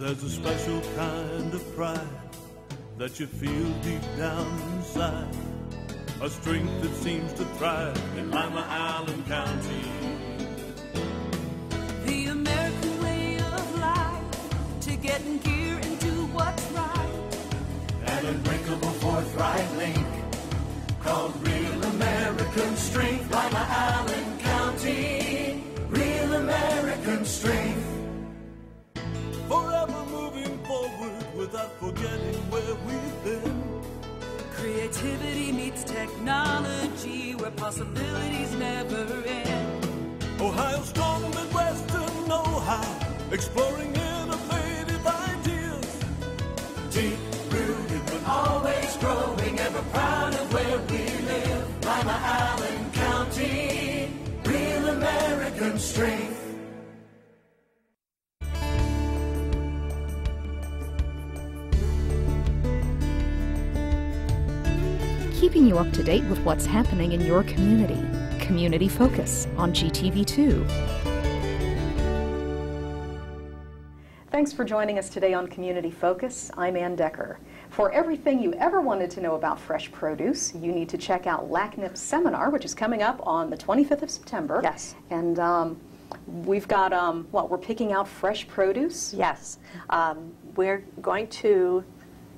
There's a special kind of pride that you feel deep down inside. A strength that seems to thrive in Lima, Allen County. The American way of life to get in gear and do what's right. An unbreakable forthright link called Real American Strength. Forgetting where we've been. Creativity meets technology where possibilities never end. Ohio's strong Midwestern know-how, exploring innovative ideas. Deep rooted but always growing, ever proud of where we live. Lima, Allen County, real American strength. Keeping you up to date with what's happening in your community. Community Focus on GTV2. Thanks for joining us today on Community Focus. I'm Anne Decker. For everything you ever wanted to know about fresh produce, you need to check out LACNIP's seminar, which is coming up on the 25th of September. Yes. And um, we've got, um, what, we're picking out fresh produce? Yes. Um, we're going to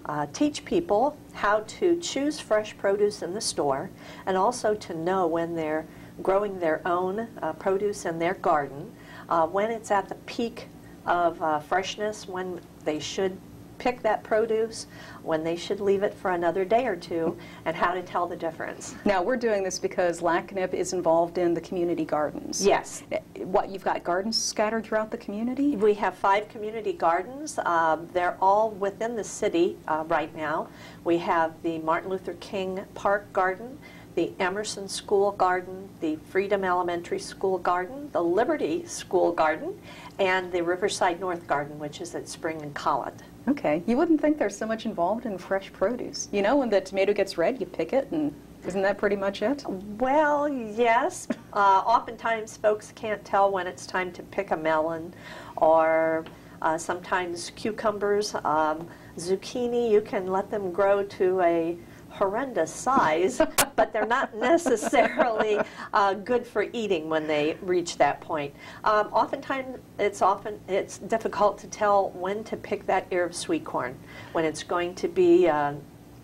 uh, teach people how to choose fresh produce in the store and also to know when they're growing their own uh, produce in their garden, uh, when it's at the peak of uh, freshness, when they should pick that produce, when they should leave it for another day or two, and how to tell the difference. Now, we're doing this because LACNIP is involved in the community gardens. Yes. Eh, What, you've got gardens scattered throughout the community? We have five community gardens. Um, they're all within the city uh, right now. We have the Martin Luther King Park Garden, the Emerson School Garden, the Freedom Elementary School Garden, the Liberty School Garden, and the Riverside North Garden, which is at Spring and Collett. Okay. You wouldn't think there's so much involved in fresh produce. You know, when the tomato gets red, you pick it, and isn't that pretty much it? Well, yes. Uh, oftentimes, folks can't tell when it's time to pick a melon, or uh, sometimes cucumbers, um, zucchini. You can let them grow to a horrendous size, but they're not necessarily uh, good for eating when they reach that point. Um, oftentimes, it's often it's difficult to tell when to pick that ear of sweet corn, when it's going to be uh,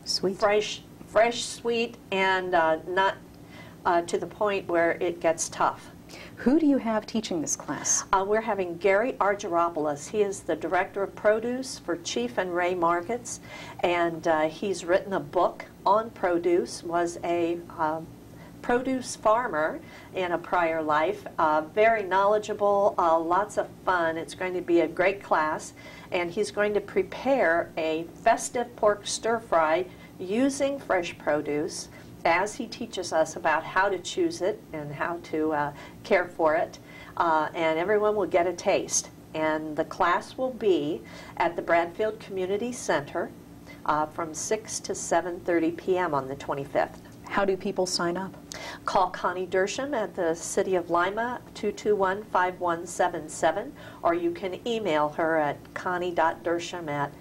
Sweet. fresh, fresh, sweet, and uh, not uh, to the point where it gets tough. Who do you have teaching this class? Uh, we're having Gary Argyropoulos. He is the director of produce for Chief and Ray Markets, and uh, he's written a book on produce. Was a um, produce farmer in a prior life. Uh, very knowledgeable, uh, lots of fun. It's going to be a great class, and he's going to prepare a festive pork stir fry using fresh produce as he teaches us about how to choose it and how to uh, care for it, uh, and everyone will get a taste. And the class will be at the Bradfield Community Center uh, from 6 to 7.30 p.m. on the 25th. How do people sign up? Call Connie Dersham at the City of Lima, 221-5177, or you can email her at connie.dersham at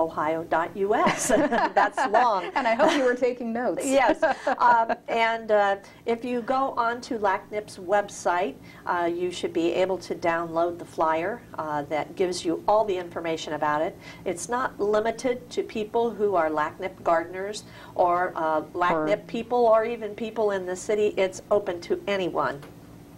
cityhall.lima.ohio.us. That's long. And I hope you were taking notes. yes. Um, and uh, if you go onto LACNIP's website, uh, you should be able to download the flyer uh, that gives you all the information about it. It's not limited to people who are LACNIP gardeners or uh, LACNIP people or even people in the city. It's open to anyone.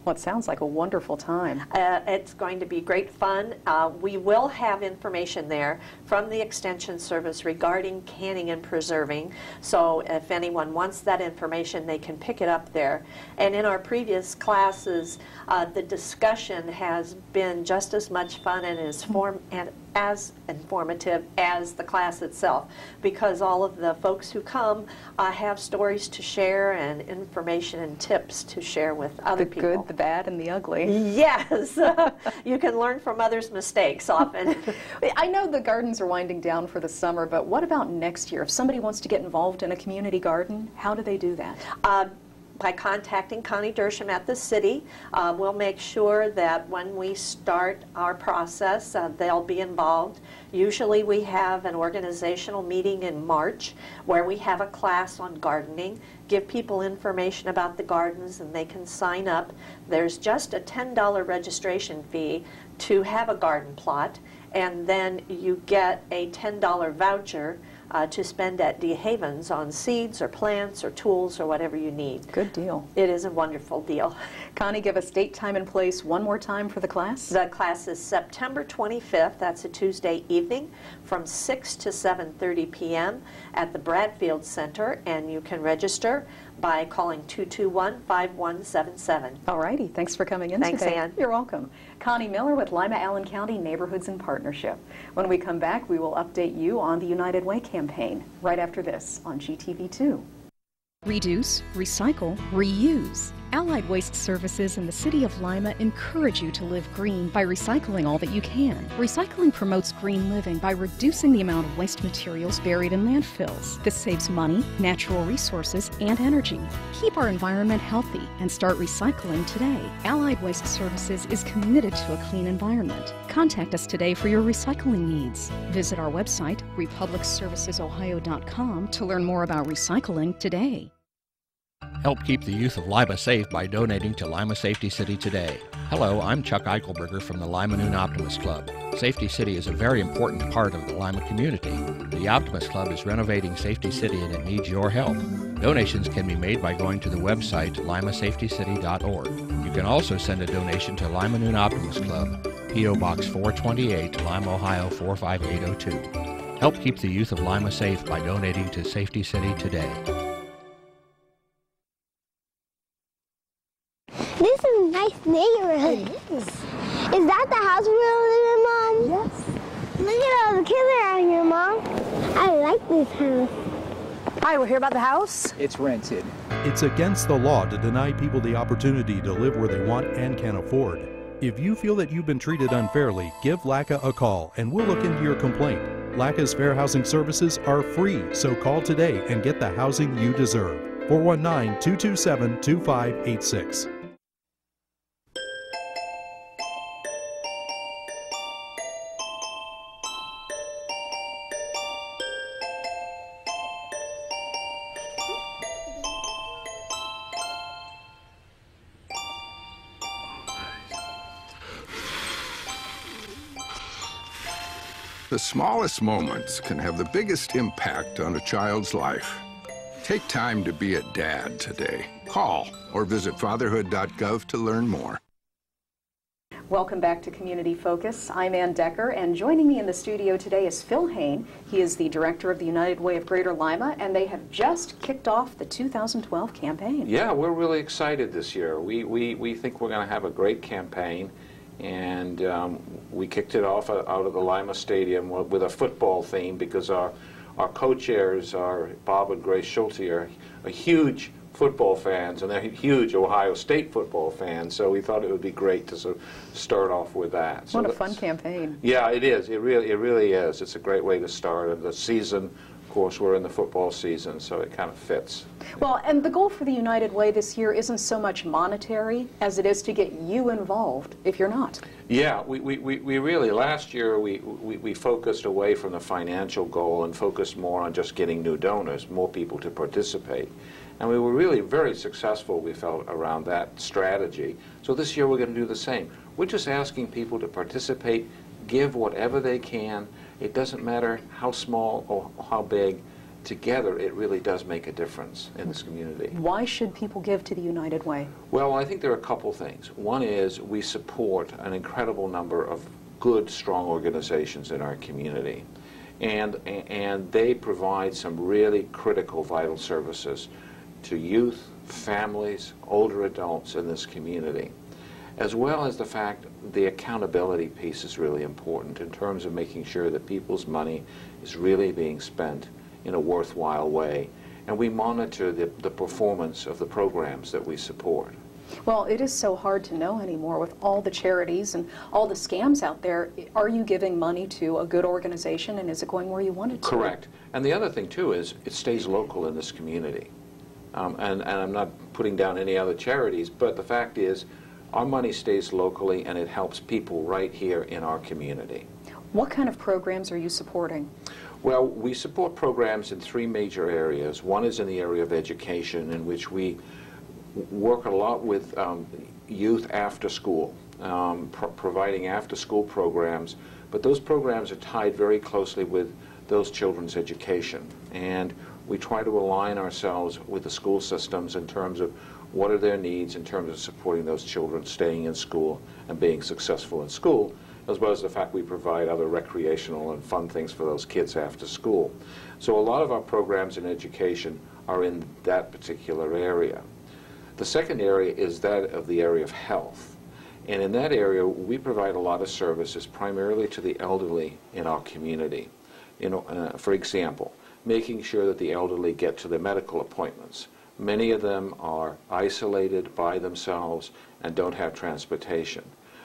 Well, it sounds like a wonderful time. Uh, it's going to be great fun. Uh, we will have information there from the Extension Service regarding canning and preserving. So if anyone wants that information, they can pick it up there. And in our previous classes, uh, the discussion has been just as much fun and as, form, and as informative as the class itself because all of the folks who come uh, have stories to share and information and tips to share with other The people. The good, the bad, and the ugly. Yes, you can learn from others' mistakes often. I know the gardens are winding down for the summer, but what about next year? If somebody wants to get involved in a community garden, how do they do that? uh, by contacting Connie Dersham at the city. Uh, we'll make sure that when we start our process, uh, they'll be involved. Usually we have an organizational meeting in March where we have a class on gardening, give people information about the gardens and they can sign up. There's just a $10 registration fee to have a garden plot and then you get a $10 voucher uh, to spend at De Havens on seeds or plants or tools or whatever you need. Good deal. It is a wonderful deal. Connie, give us date, time, and place one more time for the class. The class is September 25th. That's a Tuesday evening from 6 to 7.30 p.m. at the Bradfield Center, and you can register by calling 221-5177. All righty. Thanks for coming in Thanks, today. Anne. You're welcome. Connie Miller with Lima Allen County Neighborhoods in Partnership. When we come back, we will update you on the United Way campaign right after this on GTV2. Reduce, recycle, reuse. Allied Waste Services and the City of Lima encourage you to live green by recycling all that you can. Recycling promotes green living by reducing the amount of waste materials buried in landfills. This saves money, natural resources, and energy. Keep our environment healthy and start recycling today. Allied Waste Services is committed to a clean environment. Contact us today for your recycling needs. Visit our website, republicservicesohio.com, to learn more about recycling today. Help keep the youth of Lima safe by donating to Lima Safety City today. Hello, I'm Chuck Eichelberger from the Lima Noon Optimist Club. Safety City is a very important part of the Lima community. The Optimist Club is renovating Safety City and it needs your help. Donations can be made by going to the website limasafetycity.org. You can also send a donation to Lima Noon Optimist Club, P.O. Box 428, Lima, Ohio 45802. Help keep the youth of Lima safe by donating to Safety City today. Neighborhood. It is. Is that the house we live in, Mom? Yes. Look at all the kids around here, Mom. I like this house. Hi, we're here about the house. It's rented. It's against the law to deny people the opportunity to live where they want and can afford. If you feel that you've been treated unfairly, give LACA a call and we'll look into your complaint. LACA's fair housing services are free, so call today and get the housing you deserve. 419 227 2586. The smallest moments can have the biggest impact on a child's life. Take time to be a dad today. Call or visit fatherhood.gov to learn more. Welcome back to Community Focus. I'm Anne Decker, and joining me in the studio today is Phil Hayne. He is the director of the United Way of Greater Lima, and they have just kicked off the 2012 campaign. Yeah, we're really excited this year. We, we, we think we're going to have a great campaign, and um, we kicked it off out of the Lima Stadium with a football theme because our, our co-chairs are Bob and Grace Schulte are, are huge football fans, and they're huge Ohio State football fans. So we thought it would be great to sort of start off with that. So What a fun campaign. Yeah, it is. It really, it really is. It's a great way to start. The season, course, we're in the football season, so it kind of fits. Well, and the goal for the United Way this year isn't so much monetary as it is to get you involved if you're not. Yeah, we, we, we really, last year we, we, we focused away from the financial goal and focused more on just getting new donors, more people to participate. And we were really very successful, we felt, around that strategy. So this year we're going to do the same. We're just asking people to participate, give whatever they can. It doesn't matter how small or how big. Together, it really does make a difference in this community. Why should people give to the United Way? Well, I think there are a couple things. One is we support an incredible number of good, strong organizations in our community. And, and they provide some really critical, vital services to youth, families, older adults in this community. As well as the fact the accountability piece is really important in terms of making sure that people's money is really being spent in a worthwhile way. And we monitor the, the performance of the programs that we support. Well, it is so hard to know anymore with all the charities and all the scams out there. Are you giving money to a good organization and is it going where you want it to? Correct. And the other thing, too, is it stays local in this community. Um, and, and I'm not putting down any other charities, but the fact is, our money stays locally and it helps people right here in our community. What kind of programs are you supporting? Well, we support programs in three major areas. One is in the area of education, in which we work a lot with um, youth after school, um, pro providing after school programs. But those programs are tied very closely with those children's education. And we try to align ourselves with the school systems in terms of what are their needs in terms of supporting those children staying in school and being successful in school, as well as the fact we provide other recreational and fun things for those kids after school. So a lot of our programs in education are in that particular area. The second area is that of the area of health. And in that area, we provide a lot of services primarily to the elderly in our community. You know, uh, for example, making sure that the elderly get to their medical appointments. Many of them are isolated by themselves and don't have transportation.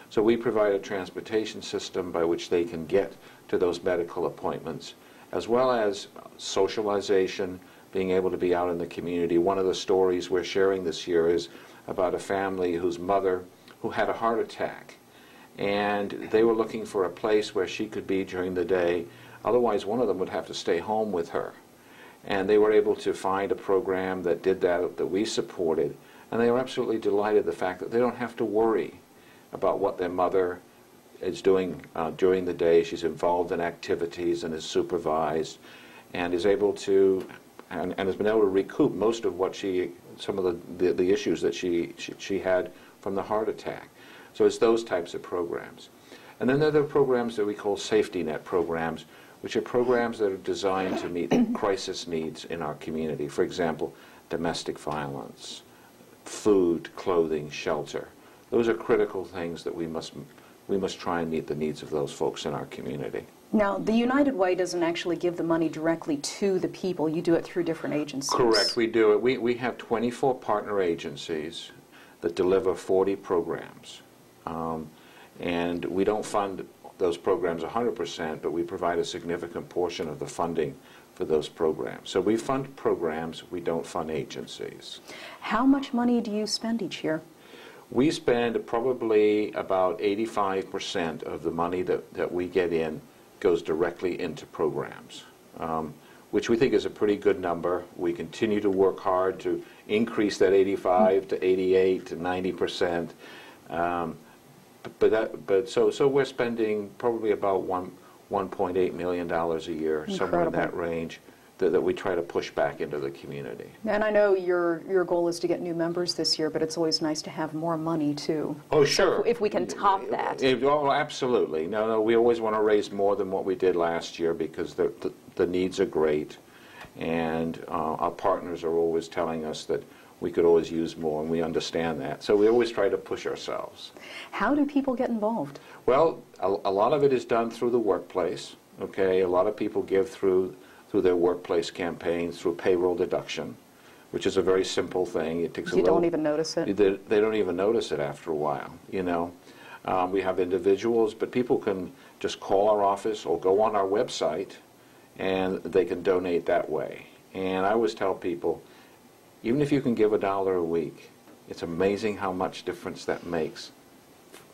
So we provide a transportation system by which they can get to those medical appointments, as well as socialization, being able to be out in the community. One of the stories we're sharing this year is about a family whose mother who had a heart attack. And they were looking for a place where she could be during the day. Otherwise, one of them would have to stay home with her. And they were able to find a program that did that, that we supported. And they were absolutely delighted the fact that they don't have to worry about what their mother is doing uh, during the day. She's involved in activities and is supervised and is able to, and, and has been able to recoup most of what she, some of the, the, the issues that she, she, she had from the heart attack. So it's those types of programs. And then there are the programs that we call safety net programs, which are programs that are designed to meet crisis needs in our community. For example, domestic violence, food, clothing, shelter. Those are critical things that we must, we must try and meet the needs of those folks in our community. Now, the United Way doesn't actually give the money directly to the people. You do it through different agencies. Correct, we do it. We, we have 24 partner agencies that deliver 40 programs. Um, and we don't fund those programs 100%, but we provide a significant portion of the funding for those programs. So we fund programs, we don't fund agencies. How much money do you spend each year? We spend probably about 85% of the money that, that we get in goes directly into programs, um, which we think is a pretty good number. We continue to work hard to increase that 85 to 88 to 90%. Um, but that, but so so we're spending probably about one 1.8 million dollars a year, somewhere in that range, that, that we try to push back into the community. And I know your your goal is to get new members this year, but it's always nice to have more money too. Oh, sure. If we can top that. It- oh, absolutely. No, no, we always want to raise more than what we did last year because the, the, the needs are great. And uh, our partners are always telling us that we could always use more, and we understand that. So we always try to push ourselves. How do people get involved? Well, a, a lot of it is done through the workplace. Okay, a lot of people give through through their workplace campaigns through payroll deduction, which is a very simple thing. It takes a You little. don't even notice it. They, they don't even notice it after a while. You know, um, we have individuals, but people can just call our office or go on our website, and they can donate that way. And I always tell people, even if you can give a dollar a week, it's amazing how much difference that makes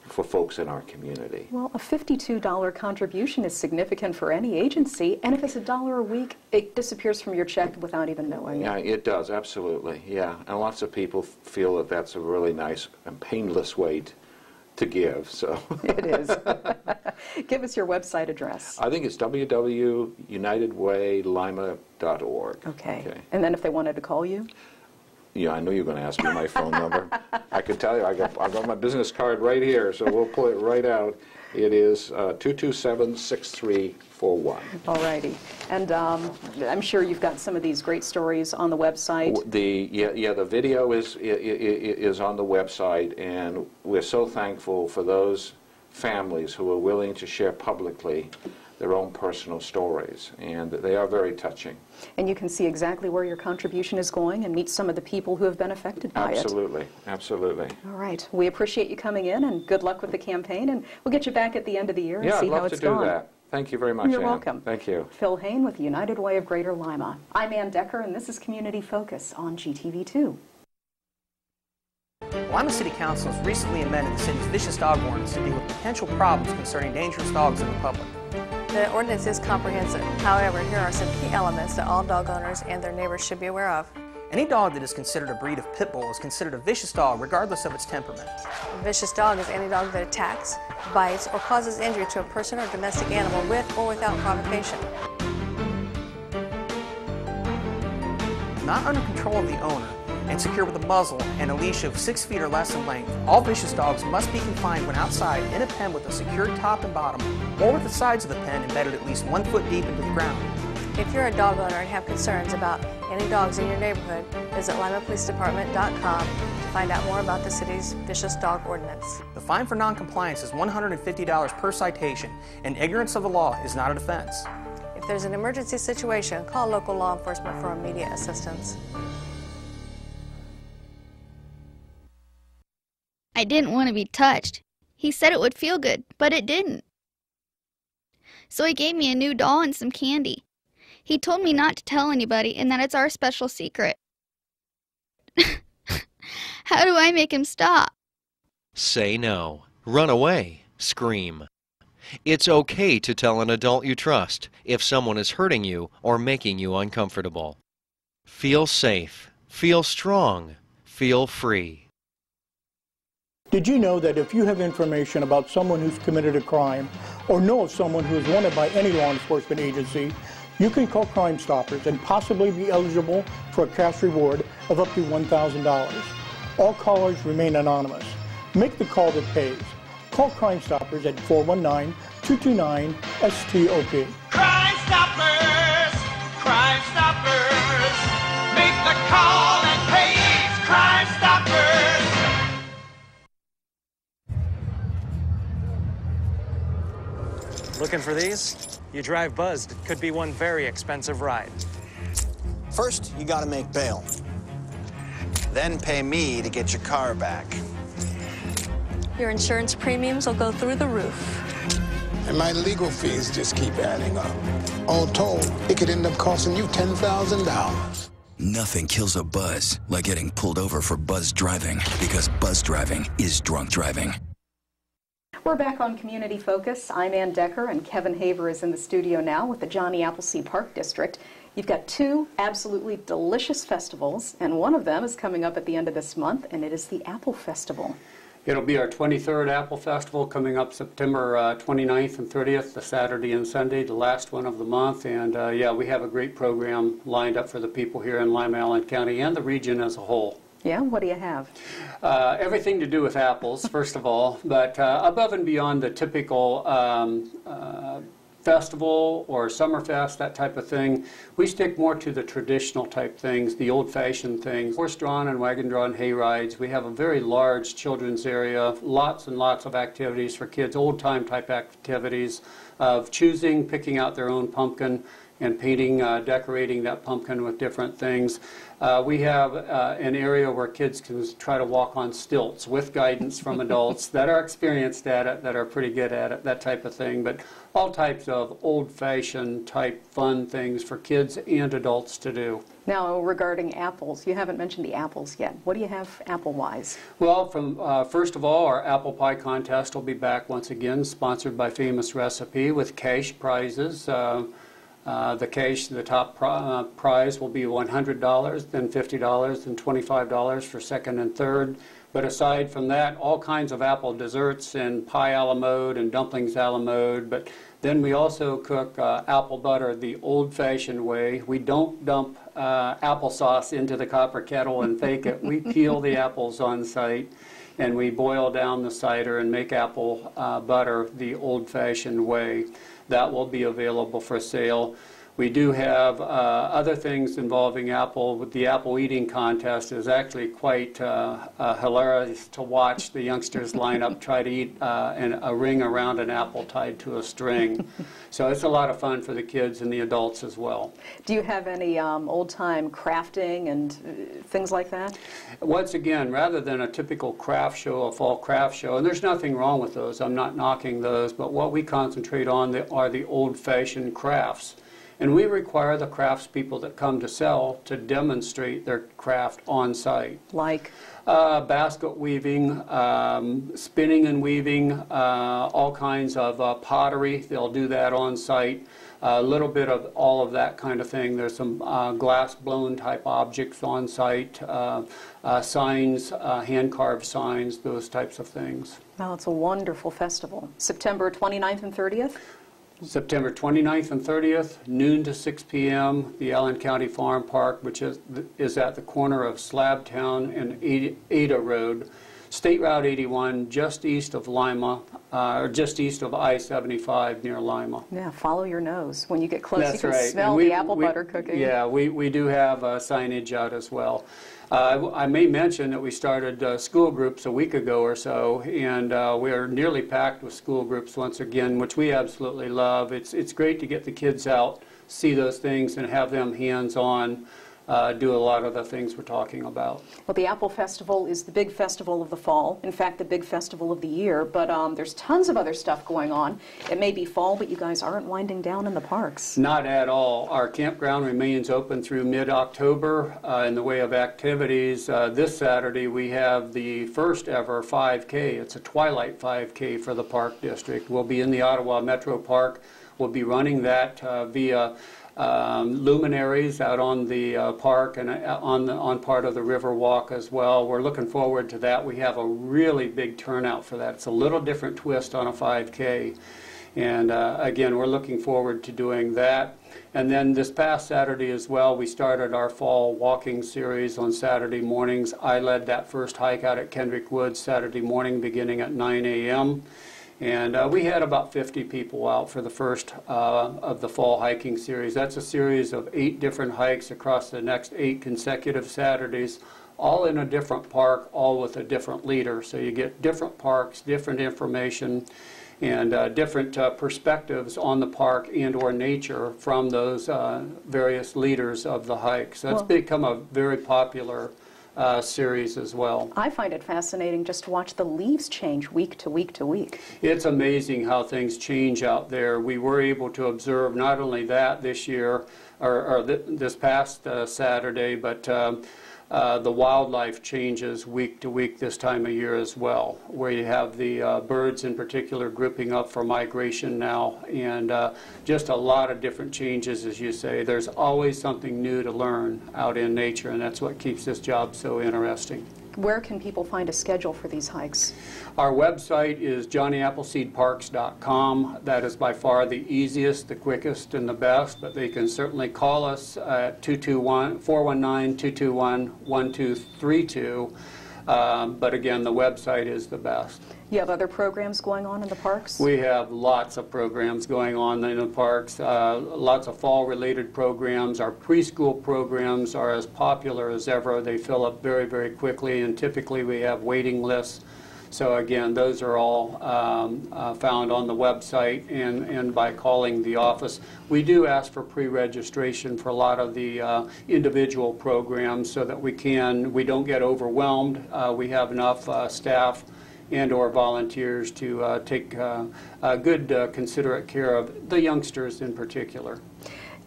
for folks in our community. Well, a $52 contribution is significant for any agency, and if it's a dollar a week, it disappears from your check without even knowing Yeah, it. it does, absolutely, yeah. And lots of people f- feel that that's a really nice and painless way t- to give, so. It is. Give us your website address. I think it's www.unitedwaylima.org. Okay. And then if they wanted to call you? Yeah, I knew you were going to ask me my phone number. I can tell you, I got, I got my business card right here, so we'll pull it right out. It is uh, 227-6341. All righty. And um, I'm sure you've got some of these great stories on the website. The, yeah, yeah, the video is, is on the website, and we're so thankful for those families who are willing to share publicly their own personal stories, and they are very touching. And you can see exactly where your contribution is going and meet some of the people who have been affected by it. Absolutely, absolutely. All right. We appreciate you coming in, and good luck with the campaign, and we'll get you back at the end of the year and Yeah, see I'd how love it's to do gone. that. Thank you very much. You're Anne. welcome. Thank you. Phil Hayne with United Way of Greater Lima. I'm Anne Decker, and this is Community Focus on GTV2. Lima City Council has recently amended the city's vicious dog ordinance to deal with potential problems concerning dangerous dogs in the public. The ordinance is comprehensive. However, here are some key elements that all dog owners and their neighbors should be aware of. Any dog that is considered a breed of pit bull is considered a vicious dog regardless of its temperament. A vicious dog is any dog that attacks, bites, or causes injury to a person or domestic animal with or without provocation. Not under control of the owner and secure with a muzzle and a leash of 6 feet or less in length, all vicious dogs must be confined when outside in a pen with a secured top and bottom or with the sides of the pen embedded at least one foot deep into the ground. If you're a dog owner and have concerns about any dogs in your neighborhood, visit limapolicedepartment.com to find out more about the city's vicious dog ordinance. The fine for noncompliance is $150 per citation, and ignorance of the law is not a defense. If there's an emergency situation, call local law enforcement for immediate assistance. I didn't want to be touched. He said it would feel good, but it didn't. So he gave me a new doll and some candy. He told me not to tell anybody and that it's our special secret. How do I make him stop? Say no. Run away. Scream. It's okay to tell an adult you trust if someone is hurting you or making you uncomfortable. Feel safe. Feel strong. Feel free. Did you know that if you have information about someone who's committed a crime or know of someone who is wanted by any law enforcement agency, you can call Crime Stoppers and possibly be eligible for a cash reward of up to $1,000. All callers remain anonymous. Make the call that pays. Call Crime Stoppers at 419-229-STOP. Crime Stoppers! Crime Stoppers! Make the call Looking for these? You drive buzzed. It could be one very expensive ride. First, you gotta make bail. Then pay me to get your car back. Your insurance premiums will go through the roof. And my legal fees just keep adding up. All told, it could end up costing you $10,000. Nothing kills a buzz like getting pulled over for buzz driving because buzz driving is drunk driving. We're back on Community Focus. I'm Anne Decker, and Kevin Haver is in the studio now with the Johnny Appleseed Park District. You've got two absolutely delicious festivals, and one of them is coming up at the end of this month, and it is the Apple Festival. It'll be our 23rd Apple Festival coming up September uh, 29th and 30th, the Saturday and Sunday, the last one of the month. And uh, yeah, we have a great program lined up for the people here in Lima Allen County and the region as a whole. Yeah, what do you have? Uh, everything to do with apples, first of all, but uh, above and beyond the typical um, uh, festival or summer fest, that type of thing, we stick more to the traditional type things, the old-fashioned things. Horse-drawn and wagon-drawn hay rides. We have a very large children's area, lots and lots of activities for kids, old-time type activities of choosing, picking out their own pumpkin, and painting, uh, decorating that pumpkin with different things. Uh, we have uh, an area where kids can try to walk on stilts with guidance from adults that are experienced at it, that are pretty good at it, that type of thing. But all types of old-fashioned type fun things for kids and adults to do. Now, regarding apples, you haven't mentioned the apples yet. What do you have apple-wise? Well, from uh, first of all, our apple pie contest will be back once again, sponsored by Famous Recipe with cash prizes. Uh, uh, the cash, the top pri uh, prize will be $100, then $50, then $25 for second and third. But aside from that, all kinds of apple desserts and pie a la mode and dumplings a la mode. But then we also cook uh, apple butter the old-fashioned way. We don't dump uh, applesauce into the copper kettle and fake it. We peel the apples on site and we boil down the cider and make apple uh, butter the old-fashioned way. That will be available for sale. We do have uh, other things involving apple. The apple eating contest is actually quite uh, uh, hilarious to watch the youngsters line up try to eat uh, an, a ring around an apple tied to a string. so it's a lot of fun for the kids and the adults as well. Do you have any um, old-time crafting and uh, things like that? Once again, rather than a typical craft show, a fall craft show, and there's nothing wrong with those, I'm not knocking those, but what we concentrate on the, are the old-fashioned crafts. And we require the craftspeople that come to sell to demonstrate their craft on site. Like? Uh, basket weaving, um, spinning and weaving, uh, all kinds of uh, pottery. They'll do that on site. A little bit of all of that kind of thing. There's some uh, glass blown type objects on site, uh, uh, signs, hand carved signs, those types of things. Well, it's a wonderful festival. September 29th and 30th? September 29th and 30th, noon to 6 p.m., the Allen County Farm Park, which is, is at the corner of Slabtown and Ada Road, State Route 81, just east of Lima, uh, or just east of I-75 near Lima. Yeah, follow your nose. When you get close, That's you can right. smell we, the apple we, butter cooking. Yeah, we, we do have uh, signage out as well. Uh, I may mention that we started uh, school groups a week ago or so, and uh, we are nearly packed with school groups once again, which we absolutely love. It's, it's great to get the kids out, see those things, and have them hands-on uh, do a lot of the things we're talking about. Well, the Apple Festival is the big festival of the fall. In fact, the big festival of the year. But um, there's tons of other stuff going on. It may be fall, but you guys aren't winding down in the parks. Not at all. Our campground remains open through mid-October uh, in the way of activities. Uh, this Saturday we have the first ever 5K. It's a twilight 5K for the park district. We'll be in the Ottawa Metro Park. We'll be running that uh, via um, luminaries out on the uh, park and uh, on, the, on part of the river walk as well. We're looking forward to that. We have a really big turnout for that. It's a little different twist on a 5K. And uh, again, we're looking forward to doing that. And then this past Saturday as well, we started our fall walking series on Saturday mornings. I led that first hike out at Kendrick Woods Saturday morning beginning at 9 a.m. And uh, we had about 50 people out for the first uh, of the fall hiking series. That's a series of eight different hikes across the next eight consecutive Saturdays, all in a different park, all with a different leader. So you get different parks, different information, and uh, different uh, perspectives on the park and or nature from those uh, various leaders of the hike. So that's well, become a very popular uh, series as well. I find it fascinating just to watch the leaves change week to week to week. It's amazing how things change out there. We were able to observe not only that this year, or, or th this past uh, Saturday, but um, uh, the wildlife changes week to week this time of year as well, where you have the uh, birds in particular grouping up for migration now, and uh, just a lot of different changes, as you say. There's always something new to learn out in nature, and that's what keeps this job so interesting. Where can people find a schedule for these hikes? Our website is johnnyappleseedparks.com. That is by far the easiest, the quickest, and the best, but they can certainly call us at 419-221-1232. Um, but again, the website is the best. You have other programs going on in the parks? We have lots of programs going on in the parks, uh, lots of fall-related programs. Our preschool programs are as popular as ever. They fill up very, very quickly, and typically we have waiting lists. So again, those are all um, uh, found on the website and, and by calling the office. We do ask for pre-registration for a lot of the uh, individual programs so that we can, we don't get overwhelmed. Uh, we have enough uh, staff and or volunteers to uh, take uh, good considerate care of the youngsters in particular.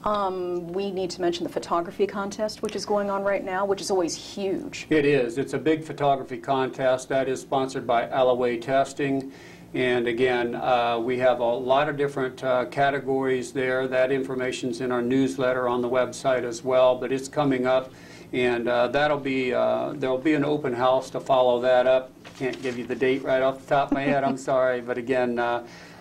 Um, we need to mention the photography contest, which is going on right now, which is always huge. It is. It's a big photography contest that is sponsored by Alloway Testing. And again, uh, we have a lot of different uh, categories there. That information's in our newsletter on the website as well, but it's coming up. And uh, that'll be, uh, there'll be an open house to follow that up. Can't give you the date right off the top of my head, I'm sorry. But again,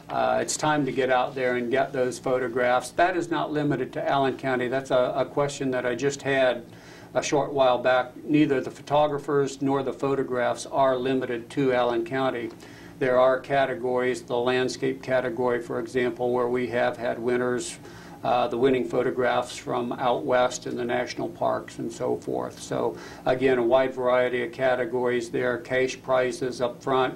uh, it's time to get out there and get those photographs. That is not limited to Allen County. That's a, a question that I just had a short while back. Neither the photographers nor the photographs are limited to Allen County. There are categories, the landscape category, for example, where we have had winners uh, the winning photographs from out west in the national parks and so forth. So again, a wide variety of categories there, cash prizes up front,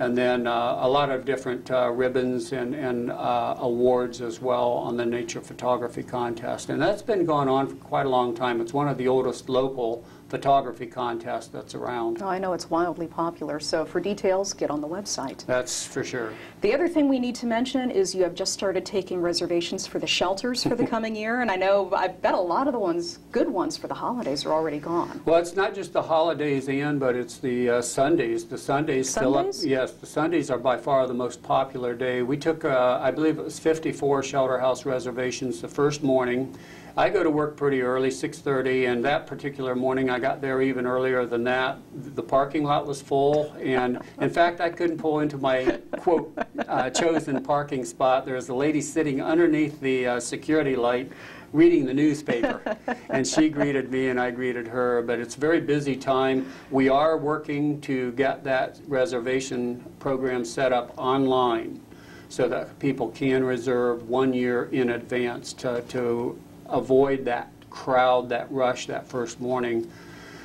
and then uh, a lot of different uh, ribbons and, and uh, awards as well on the nature photography contest. And that's been going on for quite a long time. It's one of the oldest local photography contest that's around. Oh, I know it's wildly popular, so for details, get on the website. That's for sure. The other thing we need to mention is you have just started taking reservations for the shelters for the coming year, and I know, I bet a lot of the ones, good ones for the holidays are already gone. Well, it's not just the holidays in, but it's the uh, Sundays. The Sundays, fill up. Yes, the Sundays are by far the most popular day. We took, uh, I believe it was 54 shelter house reservations the first morning. I go to work pretty early, 6:30, and that particular morning I got there even earlier than that. The parking lot was full, and in fact I couldn't pull into my quote uh, chosen parking spot. There was a lady sitting underneath the uh, security light reading the newspaper, and she greeted me and I greeted her. But it's a very busy time. We are working to get that reservation program set up online so that people can reserve one year in advance to, to avoid that crowd, that rush that first morning.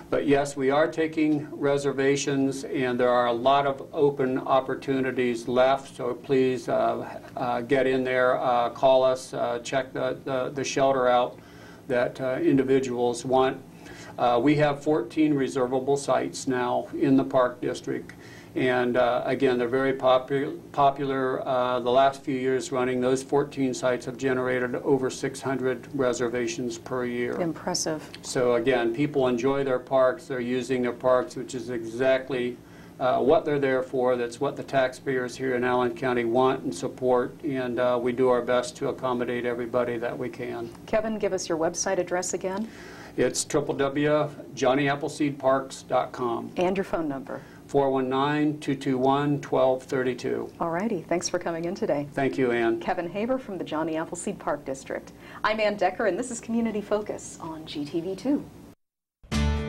But yes, we are taking reservations, and there are a lot of open opportunities left. So please uh, uh, get in there, uh, call us, uh, check the, the, the shelter out that uh, individuals want. Uh, we have 14 reservable sites now in the Park District. And uh, again, they're very popu- popular. Uh, the last few years running, those 14 sites have generated over 600 reservations per year. Impressive. So again, people enjoy their parks. They're using their parks, which is exactly uh, what they're there for. That's what the taxpayers here in Allen County want and support. And uh, we do our best to accommodate everybody that we can. Kevin, give us your website address again It's www.johnnyappleseedparks.com. and your phone number. 419-221-1232. All righty. Thanks for coming in today. Thank you, Anne. Kevin Haver from the Johnny Appleseed Park District. I'm Anne Decker, and this is Community Focus on GTV2.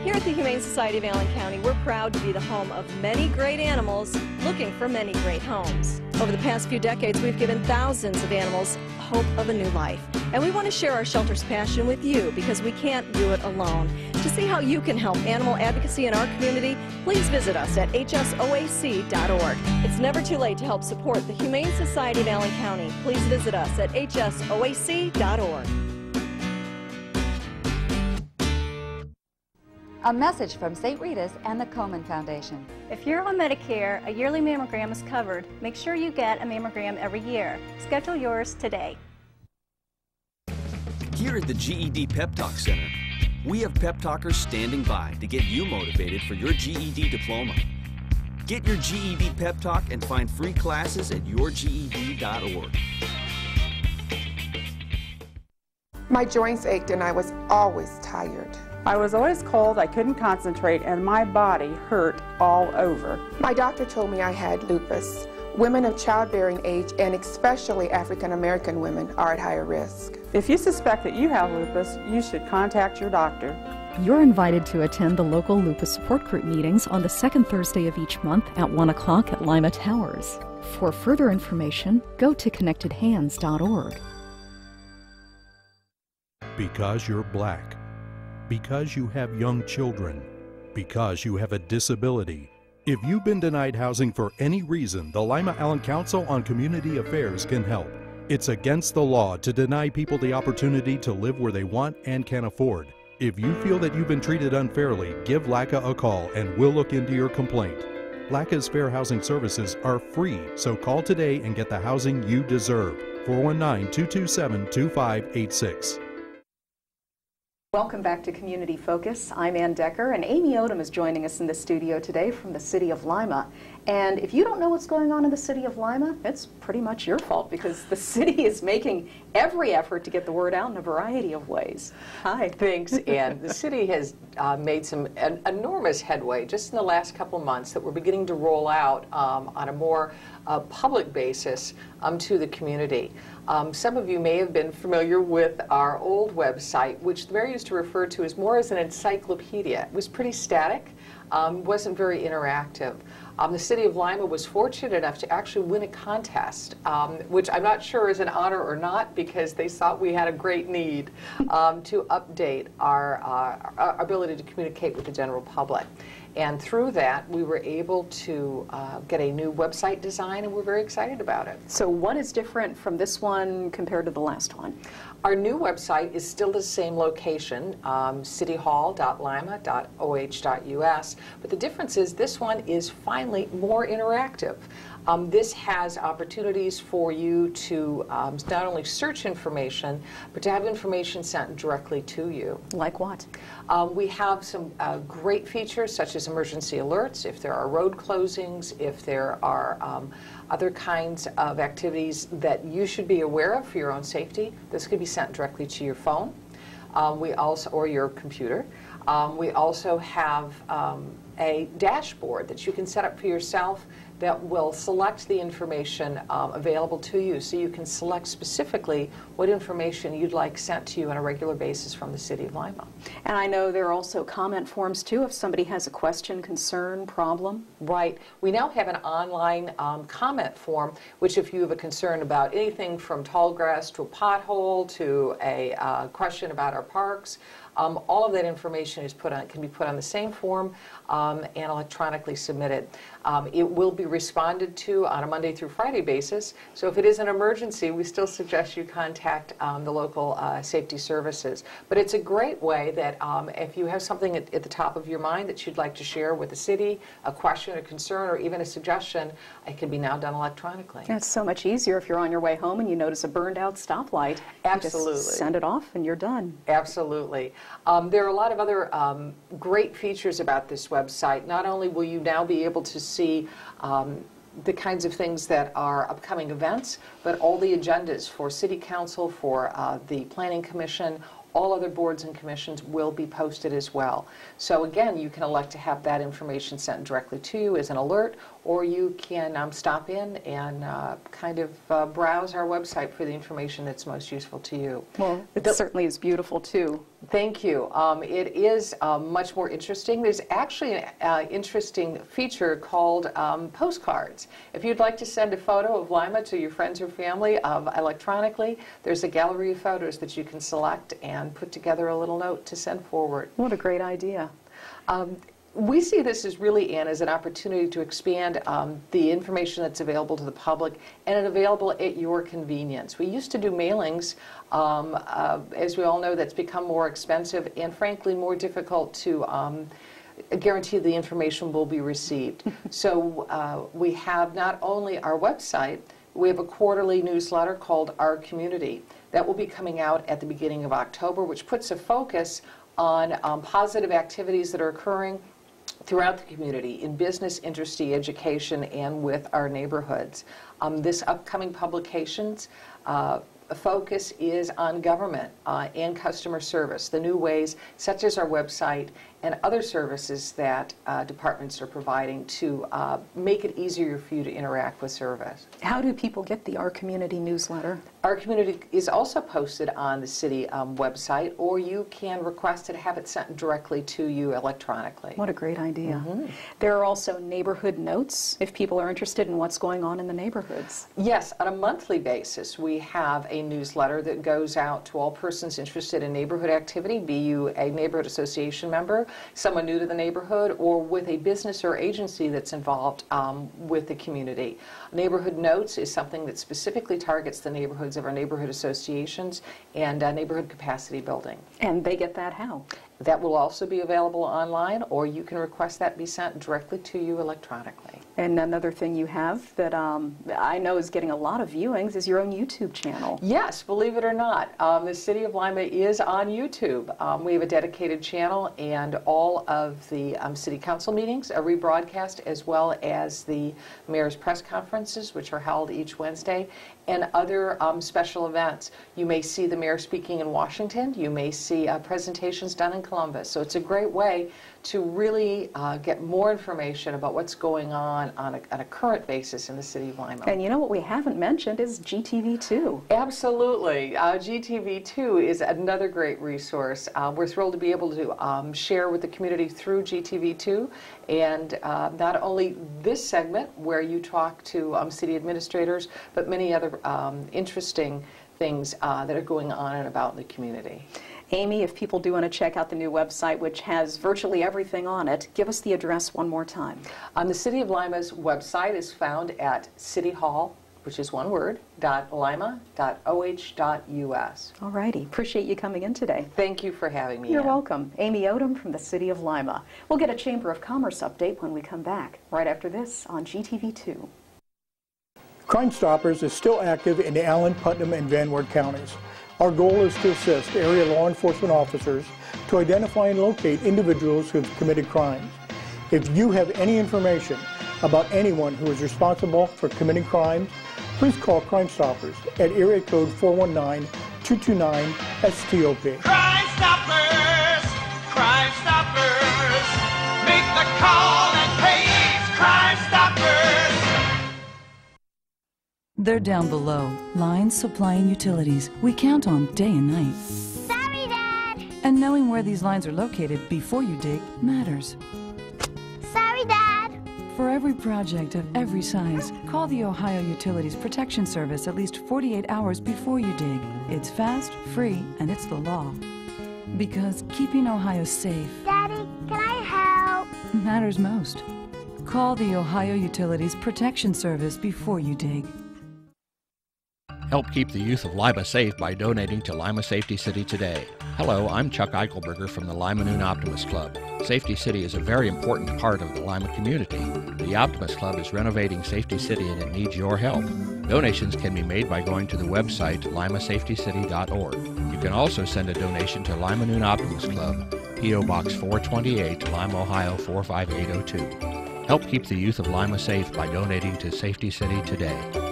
Here at the Humane Society of Allen County, we're proud to be the home of many great animals looking for many great homes. Over the past few decades, we've given thousands of animals hope of a new life. And we want to share our shelter's passion with you because we can't do it alone. To see how you can help animal advocacy in our community, please visit us at hsoac.org. It's never too late to help support the Humane Society of Allen County. Please visit us at hsoac.org. A message from St. Rita's and the Komen Foundation. If you're on Medicare, a yearly mammogram is covered. Make sure you get a mammogram every year. Schedule yours today. Here at the GED Pep Talk Center, we have pep talkers standing by to get you motivated for your GED diploma. Get your GED pep talk and find free classes at yourged.org. My joints ached and I was always tired. I was always cold, I couldn't concentrate, and my body hurt all over. My doctor told me I had lupus. Women of childbearing age, and especially African American women, are at higher risk. If you suspect that you have lupus, you should contact your doctor. You're invited to attend the local lupus support group meetings on the second Thursday of each month at 1 o'clock at Lima Towers. For further information, go to connectedhands.org. Because you're black. Because you have young children. Because you have a disability. If you've been denied housing for any reason, the Lima Allen Council on Community Affairs can help. It's against the law to deny people the opportunity to live where they want and can afford. If you feel that you've been treated unfairly, give LACA a call and we'll look into your complaint. LACA's fair housing services are free, so call today and get the housing you deserve. 419 227 2586. Welcome back to Community Focus. I'm Anne Decker, and Amy Odum is joining us in the studio today from the city of Lima. And if you don't know what's going on in the city of Lima, it's pretty much your fault because the city is making every effort to get the word out in a variety of ways. Hi. Thanks, Anne. the city has uh, made some an enormous headway just in the last couple months that we're beginning to roll out um, on a more uh, public basis um, to the community. Um, some of you may have been familiar with our old website, which Mary used to refer to as more as an encyclopedia. It was pretty static, um, wasn't very interactive. Um, the city of Lima was fortunate enough to actually win a contest, um, which I'm not sure is an honor or not because they thought we had a great need um, to update our, uh, our ability to communicate with the general public. And through that, we were able to uh, get a new website design, and we're very excited about it. So, what is different from this one compared to the last one? Our new website is still the same location, um, cityhall.lima.oh.us, but the difference is this one is finally more interactive. Um, this has opportunities for you to um, not only search information, but to have information sent directly to you. Like what? Um, we have some uh, great features such as emergency alerts, if there are road closings, if there are um, other kinds of activities that you should be aware of for your own safety. This could be sent directly to your phone. Um, we also, or your computer. Um, we also have um, a dashboard that you can set up for yourself that will select the information um, available to you so you can select specifically what information you'd like sent to you on a regular basis from the City of Lima. And I know there are also comment forms too if somebody has a question, concern, problem. Right. We now have an online um, comment form which if you have a concern about anything from tall grass to a pothole to a uh, question about our parks, um, all of that information is put on, can be put on the same form um, and electronically submitted. Um, it will be responded to on a Monday through Friday basis. So if it is an emergency, we still suggest you contact um, the local uh, safety services. But it's a great way that um, if you have something at, at, the top of your mind that you'd like to share with the city, a question, a concern, or even a suggestion, it can be now done electronically. It's so much easier if you're on your way home and you notice a burned out stoplight. Absolutely. send it off and you're done. Absolutely. Um, there are a lot of other um, great features about this website. Not only will you now be able to see um, the kinds of things that are upcoming events, but all the agendas for City Council, for uh, the Planning Commission, all other boards and commissions will be posted as well. So again, you can elect to have that information sent directly to you as an alert, or you can um, stop in and uh, kind of uh, browse our website for the information that's most useful to you. Well, it the, certainly is beautiful too. Thank you. Um, it is um, much more interesting. There's actually an uh, interesting feature called um, postcards. If you'd like to send a photo of Lima to your friends or family um, electronically, there's a gallery of photos that you can select and put together a little note to send forward. What a great idea. Um, we see this as really, Anne, as an opportunity to expand um, the information that's available to the public and available at your convenience. We used to do mailings, um, uh, as we all know, that's become more expensive and frankly more difficult to um, guarantee the information will be received. so uh, we have not only our website, we have a quarterly newsletter called Our Community. That will be coming out at the beginning of October, which puts a focus on um, positive activities that are occurring throughout the community in business, industry, education, and with our neighborhoods. Um, this upcoming publications uh, focus is on government uh, and customer service, the new ways, such as our website and other services that uh, departments are providing to uh, make it easier for you to interact with service. How do people get the Our Community newsletter? Our Community is also posted on the city um, website, or you can request to have it sent directly to you electronically. What a great idea. Mm-hmm. There are also neighborhood notes if people are interested in what's going on in the neighborhoods. Yes, on a monthly basis, we have a newsletter that goes out to all persons interested in neighborhood activity, be you a neighborhood association member, someone new to the neighborhood, or with a business or agency that's involved um, with the community. Neighborhood Notes is something that specifically targets the neighborhoods of our neighborhood associations and uh, neighborhood capacity building. And they get that how? That will also be available online, or you can request that be sent directly to you electronically. And another thing you have that um, I know is getting a lot of viewings is your own YouTube channel. Yes, believe it or not, um, the City of Lima is on YouTube. Um, we have a dedicated channel, and all of the um, City Council meetings are rebroadcast, as well as the Mayor's press conferences, which are held each Wednesday, and other um, special events. You may see the Mayor speaking in Washington. You may see uh, presentations done in Columbus. So it's a great way to really uh, get more information about what's going on on a, on a current basis in the city of Lima. And you know what we haven't mentioned is GTV2. Absolutely. Uh, GTV2 is another great resource. Uh, we're thrilled to be able to um, share with the community through GTV2 and uh, not only this segment where you talk to um, city administrators, but many other um, interesting things uh, that are going on and about in the community. Amy, if people do want to check out the new website, which has virtually everything on it, give us the address one more time. Um, the City of Lima's website is found at City Hall, which is one word, dot lima dot oh dot us. All righty. Appreciate you coming in today. Thank you for having me. You're in. welcome. Amy Odum from the City of Lima. We'll get a Chamber of Commerce update when we come back, right after this on GTV2. Crime Stoppers is still active in the Allen, Putnam, and Van Wert counties. Our goal is to assist area law enforcement officers to identify and locate individuals who have committed crimes. If you have any information about anyone who is responsible for committing crimes, please call Crime Stoppers at area code 419-229-STOP. Crime Stoppers, Crime Stoppers, make the call They're down below. Lines, supply, and utilities. We count on day and night. Sorry, Dad. And knowing where these lines are located before you dig matters. Sorry, Dad. For every project of every size, call the Ohio Utilities Protection Service at least 48 hours before you dig. It's fast, free, and it's the law. Because keeping Ohio safe Daddy, can I help? matters most. Call the Ohio Utilities Protection Service before you dig. Help keep the youth of Lima safe by donating to Lima Safety City today. Hello, I'm Chuck Eichelberger from the Lima Noon Optimist Club. Safety City is a very important part of the Lima community. The Optimist Club is renovating Safety City and it needs your help. Donations can be made by going to the website limasafetycity.org. You can also send a donation to Lima Noon Optimist Club, P.O. Box 428, Lima, Ohio 45802. Help keep the youth of Lima safe by donating to Safety City today.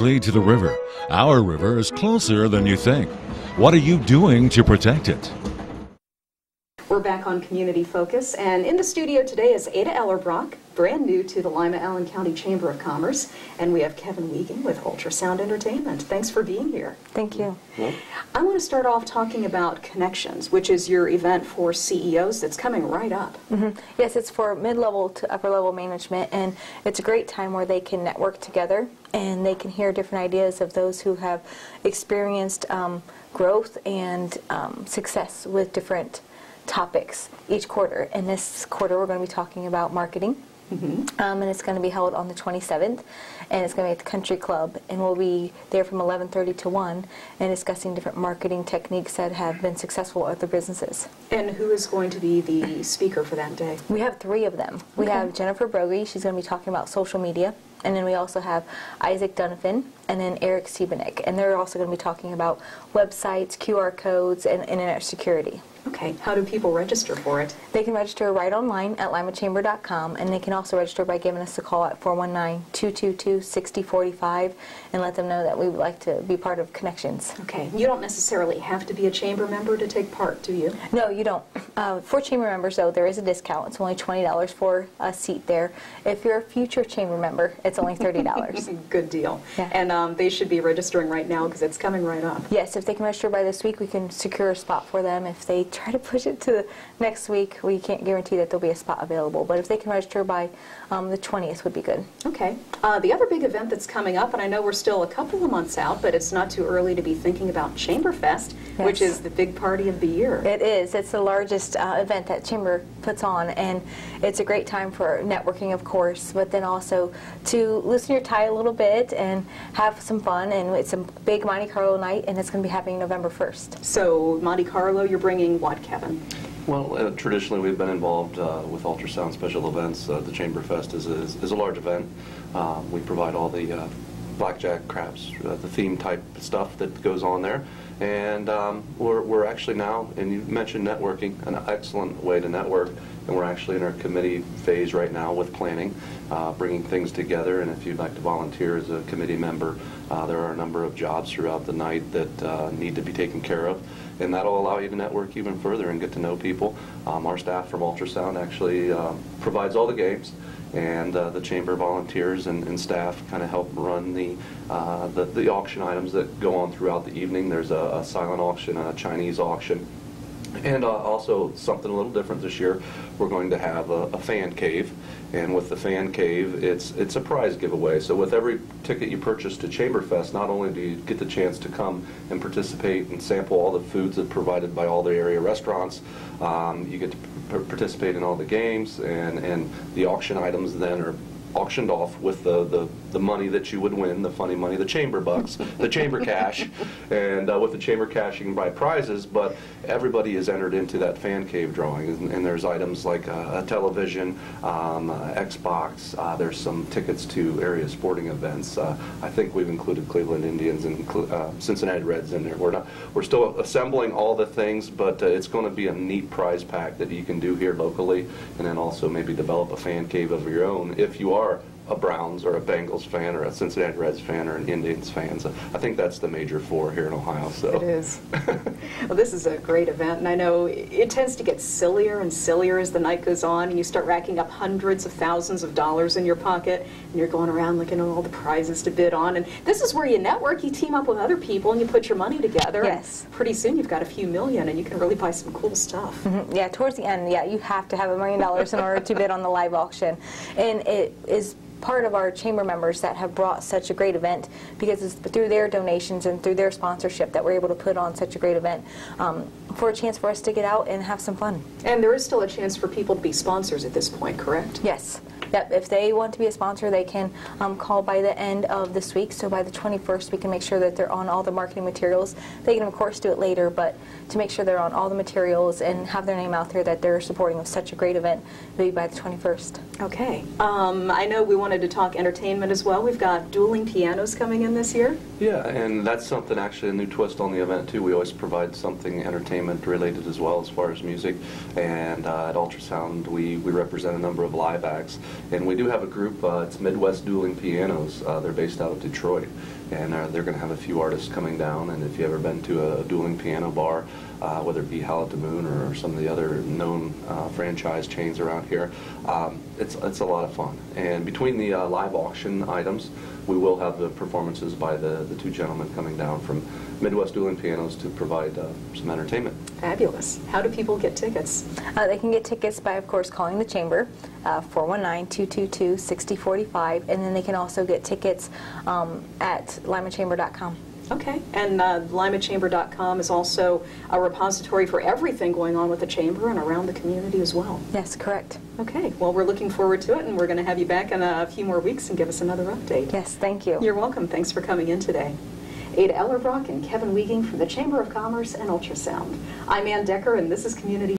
Lead to the river. Our river is closer than you think. What are you doing to protect it? We're back on Community Focus, and in the studio today is Adah Ellerbrock, brand new to the Lima Allen County Chamber of Commerce, and we have Kevin Wieging with Ultrasound Entertainment. Thanks for being here. Thank you. I want to start off talking about Connections, which is your event for CEOs that's coming right up. hmm Yes, it's for mid-level to upper-level management, and it's a great time where they can network together and they can hear different ideas of those who have experienced um, growth and um, success with different topics each quarter. And this quarter, we're going to be talking about marketing. Um, and it's going to be held on the 27th, and it's going to be at the Country Club, and we'll be there from 11:30 to 1, and discussing different marketing techniques that have been successful at the businesses. And who is going to be the speaker for that day? We have three of them. We Okay. have Jennifer Brogy. She's going to be talking about social media. And then we also have Isaac Donovan and then Eric Siebenek. And they're also going to be talking about websites, QR codes, and internet security. Okay. How do people register for it? They can register right online at limachamber.com, and they can also register by giving us a call at 419-222-6045 and let them know that we would like to be part of Connections. Okay. You don't necessarily have to be a chamber member to take part, do you? No, you don't. Uh, for chamber members, though, there is a discount. It's only $20 for a seat there. If you're a future chamber member, it's only $30. Good deal. And um, they should be registering right now because it's coming right up. Yes, if they can register by this week, we can secure a spot for them. If they try to push it to next week, we can't guarantee that there'll be a spot available. But if they can register by um, the 20th, would be good. Okay. Uh, the other big event that's coming up, and I know we're still a couple of months out, but it's not too early to be thinking about Chamberfest, which is the big party of the year. It is. It's the largest uh, event that Chamber puts on, and it's a great time for networking, of course, but then also to loosen your tie a little bit and have some fun. And it's a big Monte Carlo night, and it's going to be happening November 1st. So Monte Carlo, you're bringing what, Kevin? Well, uh, traditionally we've been involved uh, with ultrasound special events. Uh, the Chamber Fest is, is, is a large event. Uh, we provide all the uh, blackjack, craps, uh, the theme type stuff that goes on there. And um, we're, we're actually now, and you mentioned networking, an excellent way to network. And we're actually in our committee phase right now with planning, uh, bringing things together. And if you'd like to volunteer as a committee member, there are a number of jobs throughout the night that need to be taken care of and that'll allow you to network even further and get to know people. Um, our staff from Ultrasound actually uh, provides all the games, and uh, the chamber volunteers and, and staff kind of help run the, uh, the, the auction items that go on throughout the evening. There's a, a silent auction, a Chinese auction. And uh, also something a little different this year, we're going to have a, a, fan cave. And with the fan cave, it's it's a prize giveaway. So with every ticket you purchase to Chamberfest, not only do you get the chance to come and participate and sample all the foods that provided by all the area restaurants, um, you get to participate in all the games, and, and the auction items then are auctioned off with the, the, the money that you would win, the funny money, the chamber bucks, the chamber cash. And uh, with the chamber cash, you can buy prizes, but everybody is entered into that fan cave drawing. And, and there's items like a, a television, um, uh, Xbox, uh, there's some tickets to area sporting events. Uh, I think we've included Cleveland Indians and uh, Cincinnati Reds in there. We're, not, we're still assembling all the things, but uh, it's going to be a neat prize pack that you can do here locally, and then also maybe develop a fan cave of your own if you are are a Browns or a Bengals fan or a Cincinnati Reds fan or an Indians fan. So I think that's the major four here in Ohio. So it is. well, this is a great event, and I know it tends to get sillier and sillier as the night goes on, and you start racking up hundreds of thousands of dollars in your pocket, and you're going around looking at all the prizes to bid on. And this is where you network, you team up with other people, and you put your money together. Yes. pretty soon you've got a few million, and you can really buy some cool stuff. Mm -hmm. Yeah. Towards the end, yeah, you have to have a million dollars in order to bid on the live auction, and it is part of our chamber members that have brought such a great event because it's through their donations and through their sponsorship that we're able to put on such a great event um, for a chance for us to get out and have some fun. And there is still a chance for people to be sponsors at this point, correct? Yes. Yep, if they want to be a sponsor, they can um, call by the end of this week. So by the 21st, we can make sure that they're on all the marketing materials. They can, of course, do it later, but to make sure they're on all the materials and have their name out there that they're supporting of such a great event, maybe by the 21st. Okay. Um, I know we wanted to talk entertainment as well. We've got dueling pianos coming in this year. Yeah, and that's something actually a new twist on the event too. We always provide something entertainment related as well as far as music. And uh, at Ultrasound, we, we represent a number of live acts. And we do have a group, uh, it's Midwest Dueling Pianos. Uh, they're based out of Detroit. And uh, they're going to have a few artists coming down. And if you've ever been to a, a dueling piano bar, uh, whether it be Howl at the Moon or, or some of the other known uh, franchise chains around here, um, it's, it's a lot of fun. And between the uh, live auction items, we will have the performances by the, the two gentlemen coming down from Midwest Dueling Pianos to provide uh, some entertainment. Fabulous. How do people get tickets? Uh, they can get tickets by, of course, calling the Chamber, 419-222-6045, uh, and then they can also get tickets um, at limachamber.com. Okay, and uh, limachamber.com is also a repository for everything going on with the Chamber and around the community as well. Yes, correct. Okay, well, we're looking forward to it, and we're going to have you back in a few more weeks and give us another update. Yes, thank you. You're welcome. Thanks for coming in today. Adah Ellerbrock and Kevin Wieging from the Chamber of Commerce and Ultrasound. I'm Anne Decker, and this is Community